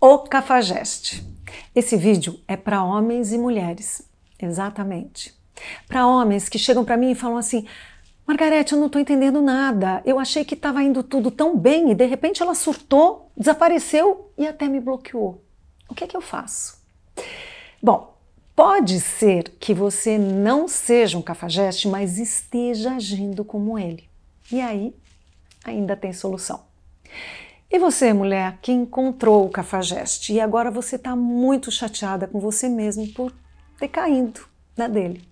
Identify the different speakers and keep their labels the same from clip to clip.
Speaker 1: O cafajeste. Esse vídeo é para homens e mulheres, exatamente. Para homens que chegam para mim e falam assim: Margarete, eu não estou entendendo nada. Eu achei que estava indo tudo tão bem e de repente ela surtou, desapareceu e até me bloqueou. O que é que eu faço? Bom, pode ser que você não seja um cafajeste, mas esteja agindo como ele. E aí ainda tem solução. E você, mulher, que encontrou o cafajeste e agora você está muito chateada com você mesmo por ter caído na dele.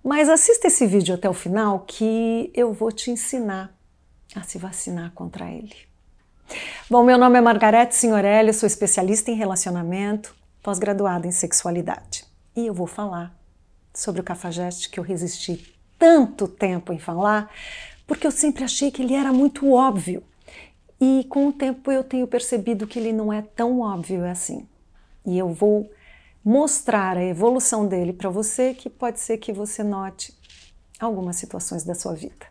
Speaker 1: Mas assista esse vídeo até o final que eu vou te ensinar a se vacinar contra ele. Bom, meu nome é Margarete Signorelli, sou especialista em relacionamento, pós-graduada em sexualidade. E eu vou falar sobre o cafajeste que eu resisti tanto tempo em falar, porque eu sempre achei que ele era muito óbvio. E com o tempo eu tenho percebido que ele não é tão óbvio assim. E eu vou mostrar a evolução dele para você, que pode ser que você note algumas situações da sua vida.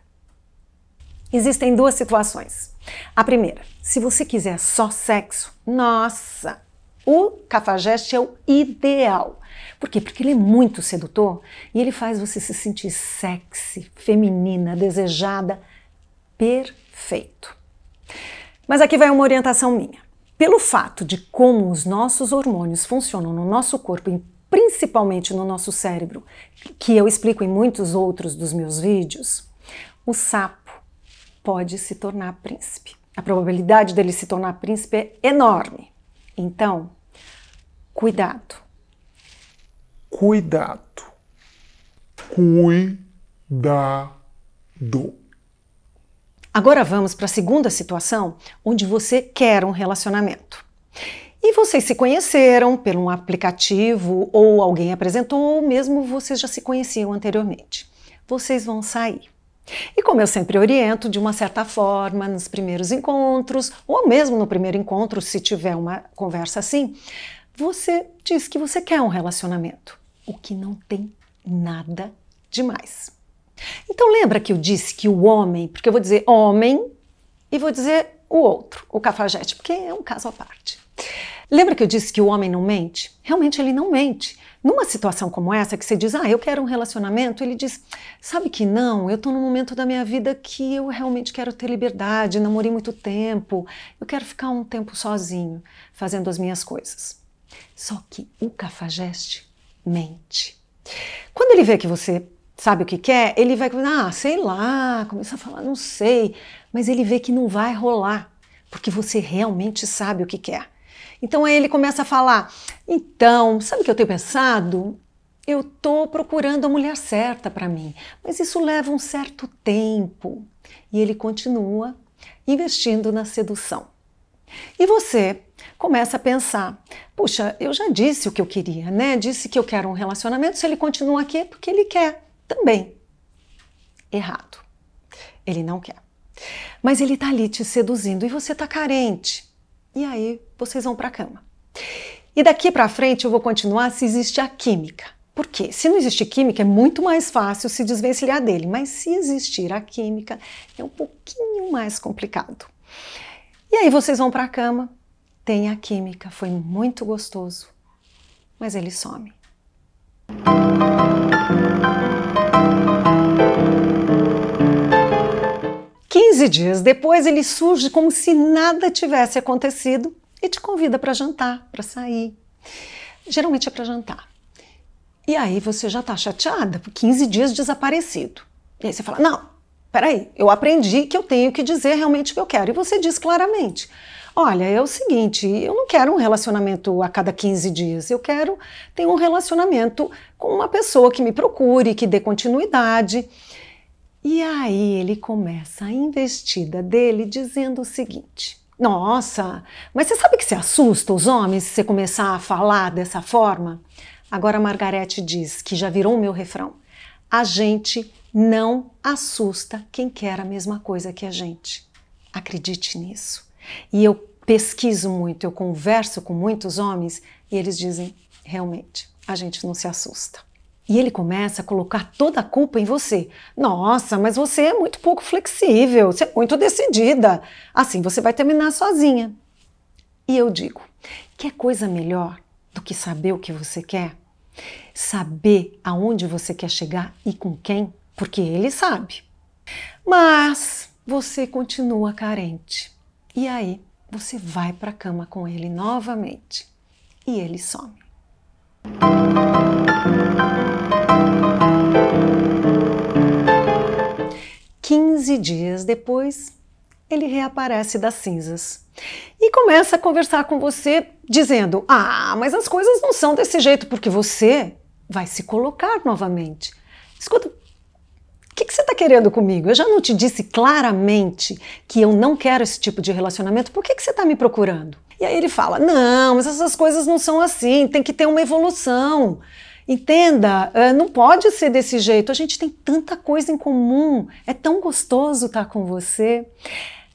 Speaker 1: Existem duas situações. A primeira, se você quiser só sexo, nossa, o cafajeste é o ideal. Por quê? Porque ele é muito sedutor e ele faz você se sentir sexy, feminina, desejada, perfeito. Mas aqui vai uma orientação minha. Pelo fato de como os nossos hormônios funcionam no nosso corpo e principalmente no nosso cérebro, que eu explico em muitos outros dos meus vídeos, o sapo pode se tornar príncipe. A probabilidade dele se tornar príncipe é enorme. Então, cuidado.
Speaker 2: Cuidado. Cuidado.
Speaker 1: Agora vamos para a segunda situação, onde você quer um relacionamento. E vocês se conheceram por um aplicativo, ou alguém apresentou, ou mesmo vocês já se conheciam anteriormente. Vocês vão sair. E como eu sempre oriento, de uma certa forma, nos primeiros encontros, ou mesmo no primeiro encontro, se tiver uma conversa assim, você diz que você quer um relacionamento, o que não tem nada demais. Então lembra que eu disse que o homem, porque eu vou dizer homem e vou dizer o outro, o cafajeste, porque é um caso à parte. Lembra que eu disse que o homem não mente? Realmente ele não mente. Numa situação como essa, que você diz, ah, eu quero um relacionamento, ele diz, sabe que não, eu estou num momento da minha vida que eu realmente quero ter liberdade, namorei muito tempo, eu quero ficar um tempo sozinho, fazendo as minhas coisas. Só que o cafajeste mente. Quando ele vê que você sabe o que quer, ele vai, ah, sei lá, começa a falar, não sei, mas ele vê que não vai rolar, porque você realmente sabe o que quer. Então aí ele começa a falar, então, sabe o que eu tenho pensado? Eu estou procurando a mulher certa para mim, mas isso leva um certo tempo. E ele continua investindo na sedução. E você começa a pensar: puxa, eu já disse o que eu queria, né? Disse que eu quero um relacionamento. Se ele continua aqui, é porque ele quer também errado. Ele não quer. Mas ele está ali te seduzindo e você está carente. E aí vocês vão para cama. E daqui para frente eu vou continuar se existe a química. Por quê? Se não existe química, é muito mais fácil se desvencilhar dele. Mas se existir a química, é um pouquinho mais complicado. E aí vocês vão para a cama, tem a química, foi muito gostoso, mas ele some. 15 dias depois, ele surge como se nada tivesse acontecido e te convida para jantar, para sair. Geralmente é para jantar. E aí você já está chateada por 15 dias desaparecido. E aí você fala: Não, peraí, eu aprendi que eu tenho que dizer realmente o que eu quero. E você diz claramente: Olha, é o seguinte, eu não quero um relacionamento a cada 15 dias, eu quero ter um relacionamento com uma pessoa que me procure, que dê continuidade. E aí ele começa a investida dele dizendo o seguinte: Nossa, mas você sabe que se assusta os homens se você começar a falar dessa forma? Agora a Margarete diz que já virou o meu refrão. A gente não assusta quem quer a mesma coisa que a gente. Acredite nisso. E eu pesquiso muito, eu converso com muitos homens e eles dizem: realmente, a gente não se assusta. E ele começa a colocar toda a culpa em você. Nossa, mas você é muito pouco flexível, você é muito decidida. Assim você vai terminar sozinha. E eu digo: Quer coisa melhor do que saber o que você quer? Saber aonde você quer chegar e com quem? Porque ele sabe. Mas você continua carente. E aí você vai para a cama com ele novamente e ele some. Quinze dias depois, ele reaparece das cinzas e começa a conversar com você, dizendo: Ah, mas as coisas não são desse jeito, porque você vai se colocar novamente. Escuta, o que, que você está querendo comigo? Eu já não te disse claramente que eu não quero esse tipo de relacionamento, por que, que você está me procurando? E aí ele fala: Não, mas essas coisas não são assim, tem que ter uma evolução. Entenda, não pode ser desse jeito. A gente tem tanta coisa em comum, é tão gostoso estar com você.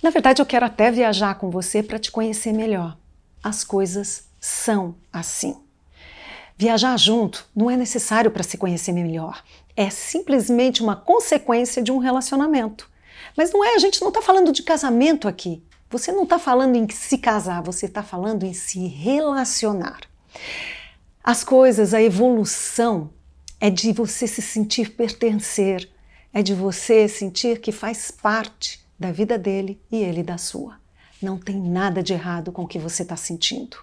Speaker 1: Na verdade, eu quero até viajar com você para te conhecer melhor. As coisas são assim. Viajar junto não é necessário para se conhecer melhor. É simplesmente uma consequência de um relacionamento. Mas não é, a gente não está falando de casamento aqui. Você não está falando em se casar, você está falando em se relacionar. As coisas, a evolução é de você se sentir pertencer, é de você sentir que faz parte da vida dele e ele da sua. Não tem nada de errado com o que você está sentindo.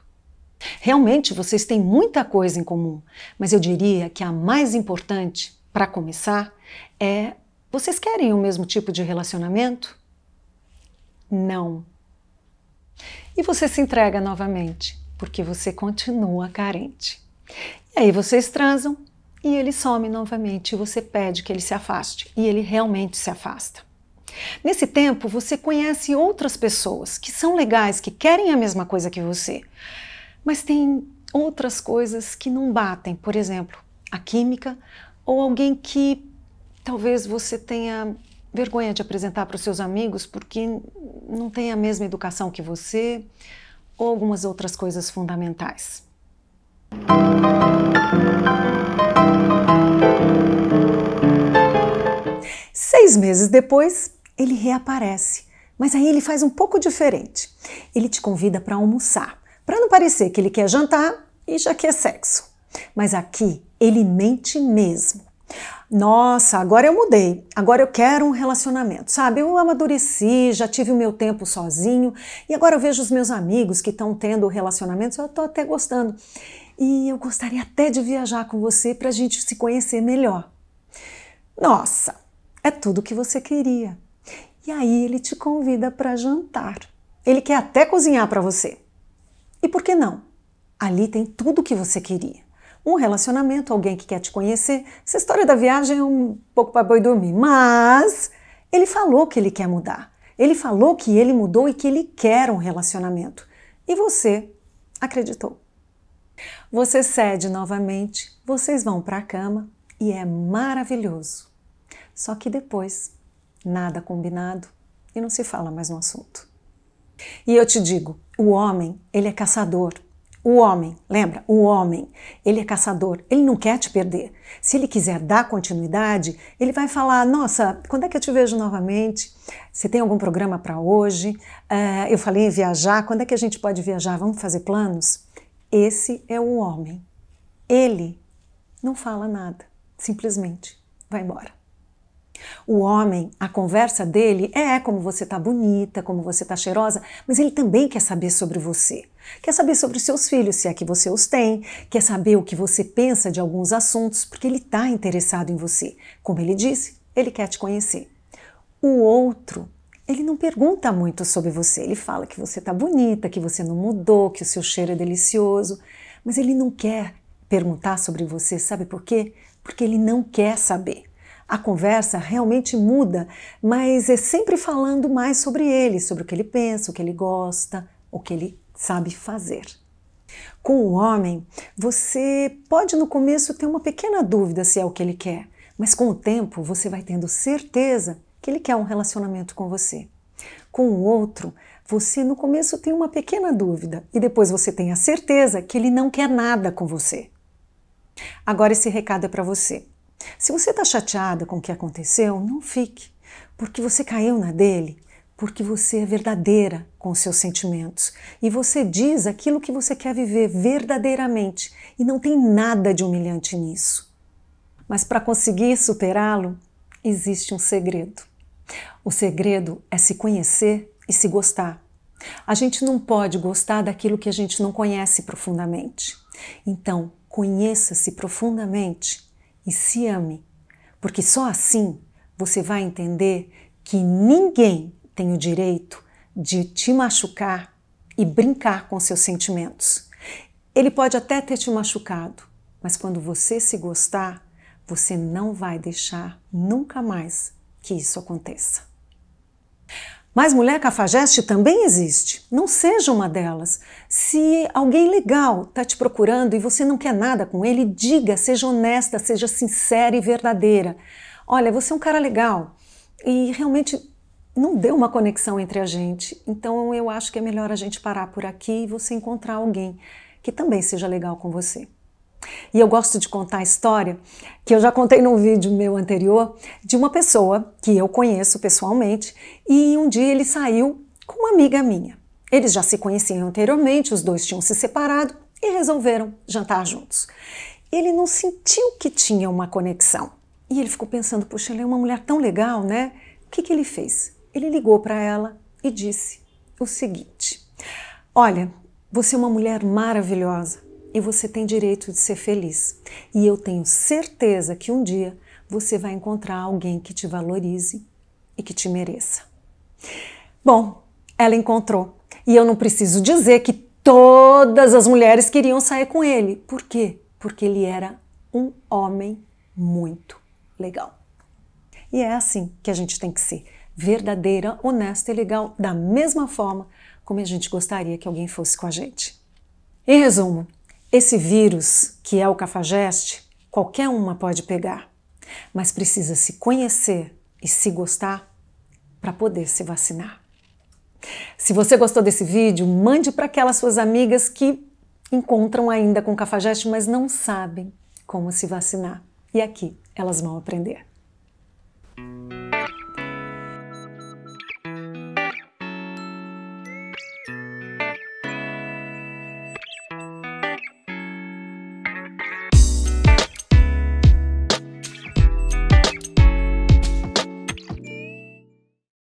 Speaker 1: Realmente vocês têm muita coisa em comum, mas eu diria que a mais importante, para começar, é: vocês querem o mesmo tipo de relacionamento? Não. E você se entrega novamente, porque você continua carente. E aí vocês transam e ele some novamente você pede que ele se afaste, e ele realmente se afasta. Nesse tempo, você conhece outras pessoas que são legais, que querem a mesma coisa que você, mas tem outras coisas que não batem. Por exemplo, a química ou alguém que talvez você tenha vergonha de apresentar para os seus amigos porque não tem a mesma educação que você ou algumas outras coisas fundamentais. Seis meses depois, ele reaparece. Mas aí ele faz um pouco diferente. Ele te convida para almoçar, para não parecer que ele quer jantar e já quer sexo. Mas aqui ele mente mesmo. Nossa, agora eu mudei. Agora eu quero um relacionamento, sabe? Eu amadureci, já tive o meu tempo sozinho e agora eu vejo os meus amigos que estão tendo relacionamentos, eu estou até gostando. E eu gostaria até de viajar com você para a gente se conhecer melhor. Nossa, é tudo o que você queria. E aí ele te convida para jantar. Ele quer até cozinhar para você. E por que não? Ali tem tudo o que você queria. Um relacionamento, alguém que quer te conhecer. Essa história da viagem é um pouco para boi dormir, mas ele falou que ele quer mudar. Ele falou que ele mudou e que ele quer um relacionamento. E você acreditou. Você cede novamente, vocês vão para a cama e é maravilhoso. Só que depois nada combinado e não se fala mais no assunto. E eu te digo, o homem, ele é caçador. O homem, lembra? O homem, ele é caçador, ele não quer te perder. Se ele quiser dar continuidade, ele vai falar: Nossa, quando é que eu te vejo novamente? Você tem algum programa para hoje? Uh, eu falei em viajar, quando é que a gente pode viajar? Vamos fazer planos? Esse é o homem. Ele não fala nada, simplesmente vai embora. O homem, a conversa dele é como você tá bonita, como você tá cheirosa, mas ele também quer saber sobre você. Quer saber sobre os seus filhos, se é que você os tem, quer saber o que você pensa de alguns assuntos, porque ele está interessado em você. Como ele disse, ele quer te conhecer. O outro, ele não pergunta muito sobre você, ele fala que você tá bonita, que você não mudou, que o seu cheiro é delicioso, mas ele não quer perguntar sobre você, sabe por quê? Porque ele não quer saber a conversa realmente muda, mas é sempre falando mais sobre ele, sobre o que ele pensa, o que ele gosta, o que ele sabe fazer. Com o homem, você pode no começo ter uma pequena dúvida se é o que ele quer, mas com o tempo você vai tendo certeza que ele quer um relacionamento com você. Com o outro, você no começo tem uma pequena dúvida e depois você tem a certeza que ele não quer nada com você. Agora esse recado é para você. Se você está chateada com o que aconteceu, não fique, porque você caiu na dele porque você é verdadeira com seus sentimentos e você diz aquilo que você quer viver verdadeiramente e não tem nada de humilhante nisso. Mas para conseguir superá-lo, existe um segredo. O segredo é se conhecer e se gostar. A gente não pode gostar daquilo que a gente não conhece profundamente. Então, conheça-se profundamente e se ame, porque só assim você vai entender que ninguém tem o direito de te machucar e brincar com seus sentimentos. Ele pode até ter te machucado, mas quando você se gostar, você não vai deixar nunca mais que isso aconteça. Mas mulher cafajeste também existe. Não seja uma delas. Se alguém legal está te procurando e você não quer nada com ele, diga, seja honesta, seja sincera e verdadeira. Olha, você é um cara legal e realmente não deu uma conexão entre a gente. Então eu acho que é melhor a gente parar por aqui e você encontrar alguém que também seja legal com você. E eu gosto de contar a história que eu já contei num vídeo meu anterior de uma pessoa que eu conheço pessoalmente e um dia ele saiu com uma amiga minha. Eles já se conheciam anteriormente, os dois tinham se separado e resolveram jantar juntos. Ele não sentiu que tinha uma conexão e ele ficou pensando: puxa, ela é uma mulher tão legal, né? O que, que ele fez? Ele ligou para ela e disse o seguinte: Olha, você é uma mulher maravilhosa e você tem direito de ser feliz. E eu tenho certeza que um dia você vai encontrar alguém que te valorize e que te mereça. Bom, ela encontrou. E eu não preciso dizer que todas as mulheres queriam sair com ele. Por quê? Porque ele era um homem muito legal. E é assim que a gente tem que ser: verdadeira, honesta e legal, da mesma forma como a gente gostaria que alguém fosse com a gente. Em resumo, esse vírus, que é o cafajeste, qualquer uma pode pegar, mas precisa se conhecer e se gostar para poder se vacinar. Se você gostou desse vídeo, mande para aquelas suas amigas que encontram ainda com cafajeste, mas não sabem como se vacinar. E aqui elas vão aprender.